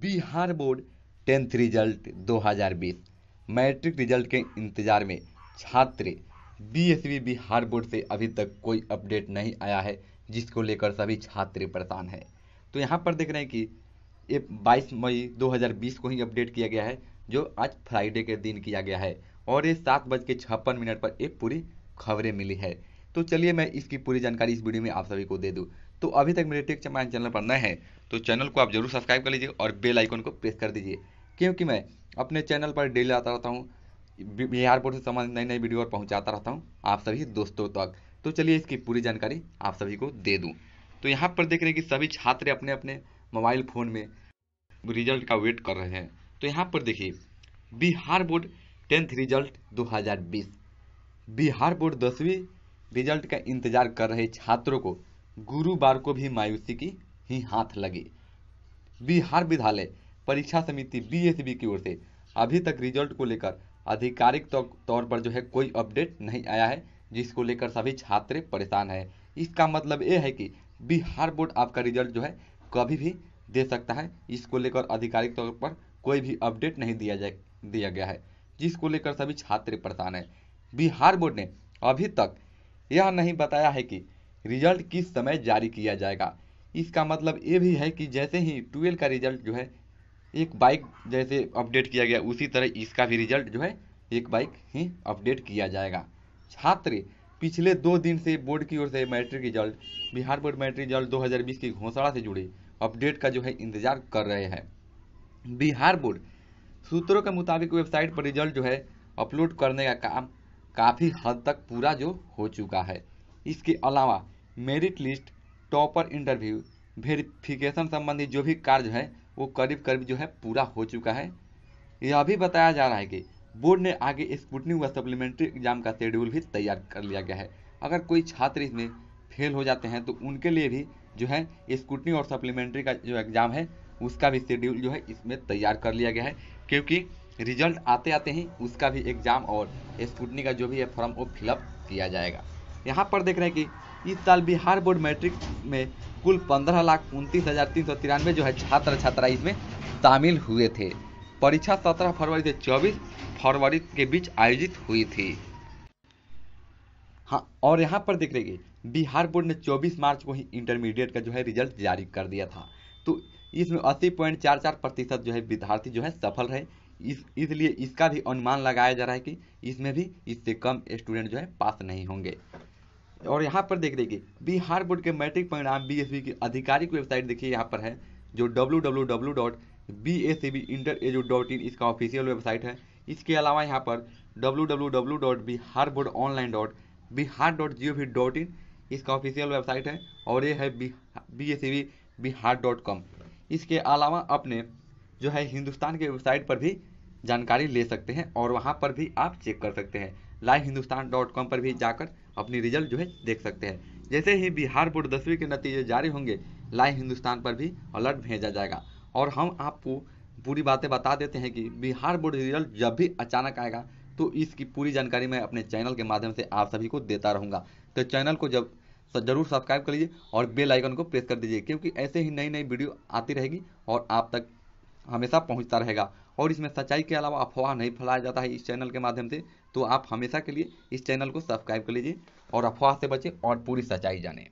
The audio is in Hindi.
Bihar board tenth result 2020 matric result के इंतज़ार में छात्र बीएसवी बिहार बोर्ड से अभी तक कोई अपडेट नहीं आया है, जिसको लेकर सभी छात्र परेशान हैं। तो यहाँ पर देख रहे हैं कि ये 22 मई 2020 को ही अपडेट किया गया है, जो आज फ्राइडे के दिन किया गया है, और ये सात बज के छप्पन मिनट पर एक पूरी खबरें मिली है। तो चलिए मैं इसकी पूरी जानकारी इस वीडियो में आप सभी को दे दूँ। तो अभी तक मेरे टेक चमायन चैनल पर नए हैं तो चैनल को आप ज़रूर सब्सक्राइब कर लीजिए और बेल आइकन को प्रेस कर दीजिए। क्योंकि मैं अपने चैनल पर डेली आता रहता हूँ बिहार बोर्ड से संबंधित नई नई वीडियो और पहुँचाता रहता हूँ आप सभी दोस्तों तक। तो चलिए इसकी पूरी जानकारी आप सभी को दे दूँ। तो यहाँ पर देख रहे हैं कि सभी छात्र अपने अपने मोबाइल फ़ोन में रिज़ल्ट का वेट कर रहे हैं। तो यहाँ पर देखिए, Bihar board tenth result 2020 Bihar board दसवीं रिज़ल्ट का इंतज़ार कर रहे छात्रों को गुरुवार को भी मायूसी की ही हाथ लगी। बिहार विद्यालय परीक्षा समिति बीएसबी की ओर से अभी तक रिज़ल्ट को लेकर आधिकारिक तौर पर जो है कोई अपडेट नहीं आया है, जिसको लेकर सभी छात्र परेशान हैं। इसका मतलब ये है कि बिहार बोर्ड आपका रिज़ल्ट जो है कभी भी दे सकता है। इसको लेकर आधिकारिक तौर पर कोई भी अपडेट नहीं दिया जाए दिया गया है, जिसको लेकर सभी छात्र परेशान हैं। बिहार बोर्ड ने अभी तक यह नहीं बताया है कि रिज़ल्ट किस समय जारी किया जाएगा? इसका मतलब ये भी है कि जैसे ही ट्वेल्व का रिज़ल्ट जो है, एक बाइक जैसे अपडेट किया गया, उसी तरह इसका भी रिज़ल्ट जो है, एक बाइक ही अपडेट किया जाएगा। छात्र, पिछले दो दिन से बोर्ड की ओर से matric result, Bihar board matric result 2020 की घोषणा से जुड़े अपडेट का जो है इंतज़ार कर रहे हैं। बिहार बोर्ड, सूत्रों के मुताबिक वेबसाइट पर रिज़ल्ट जो है, अपलोड करने का काम काफ़ी हद तक पूरा जो हो चुका है। इसके अलावा merit list topper interview verification संबंधी जो भी कार्य है, वो करीब करीब जो है पूरा हो चुका है। यह भी बताया जा रहा है कि बोर्ड ने आगे स्कूटनी व सप्लीमेंट्री एग्ज़ाम का शेड्यूल भी तैयार कर लिया गया है। अगर कोई छात्र इसमें फेल हो जाते हैं तो उनके लिए भी जो है स्कूटनी और सप्लीमेंट्री का जो एग्ज़ाम है, उसका भी शेड्यूल जो है, इसमें तैयार कर लिया गया है। क्योंकि रिज़ल्ट आते आते ही उसका भी एग्ज़ाम और स्कूटनी का जो भी है फॉर्म वो फिलअप किया जाएगा। यहाँ पर देख रहे हैं कि इस साल बिहार बोर्ड मैट्रिक में कुल पंद्रह लाख उनतीस हज़ार तीन सौ तिरानवे जो है छात्र छात्रा इसमें शामिल हुए थे। परीक्षा सत्रह फरवरी से चौबीस फरवरी के बीच आयोजित हुई थी। हाँ और यहाँ पर देख रहे बिहार बोर्ड ने 24 मार्च को ही इंटरमीडिएट का जो है रिज़ल्ट जारी कर दिया था। तो इसमें अस्सी पॉइंट चार चार प्रतिशत जो है विद्यार्थी जो है सफल रहे। इस, इसलिए इसका भी अनुमान लगाया जा रहा है कि इसमें भी इससे कम स्टूडेंट जो है पास नहीं होंगे। और यहाँ पर देख, देखिए, बिहार बोर्ड के मैट्रिक परिणाम बी की आधिकारिक वेबसाइट देखिए, यहाँ पर है, जो W W W dot B S C B inter edu dot in इसका ऑफिशियल वेबसाइट है। इसके अलावा यहाँ पर W W W dot Bihar board online dot Bihar dot G O V dot in इसका ऑफिशियल वेबसाइट है, और ये है B S C B Bihar dot com इसके अलावा अपने जो है हिंदुस्तान के वेबसाइट पर भी जानकारी ले सकते हैं और वहाँ पर भी आप चेक कर सकते हैं। लाइव हिंदुस्तान डॉट कॉम पर भी जाकर अपनी रिज़ल्ट जो है देख सकते हैं। जैसे ही बिहार बोर्ड दसवीं के नतीजे जारी होंगे लाइव हिंदुस्तान पर भी अलर्ट भेजा जाएगा। और हम आपको पूरी बातें बता देते हैं कि बिहार बोर्ड रिज़ल्ट जब भी अचानक आएगा तो इसकी पूरी जानकारी मैं अपने चैनल के माध्यम से आप सभी को देता रहूँगा। तो चैनल को जब ज़रूर सब्सक्राइब कर लीजिए और बेल आइकन को प्रेस कर दीजिए, क्योंकि ऐसे ही नई नई वीडियो आती रहेगी और आप तक हमेशा पहुँचता रहेगा। और इसमें सच्चाई के अलावा अफवाह नहीं फैलाया जाता है इस चैनल के माध्यम से तो आप हमेशा के लिए इस चैनल को सब्सक्राइब कर लीजिए और अफवाह से बचें और पूरी सच्चाई जानें।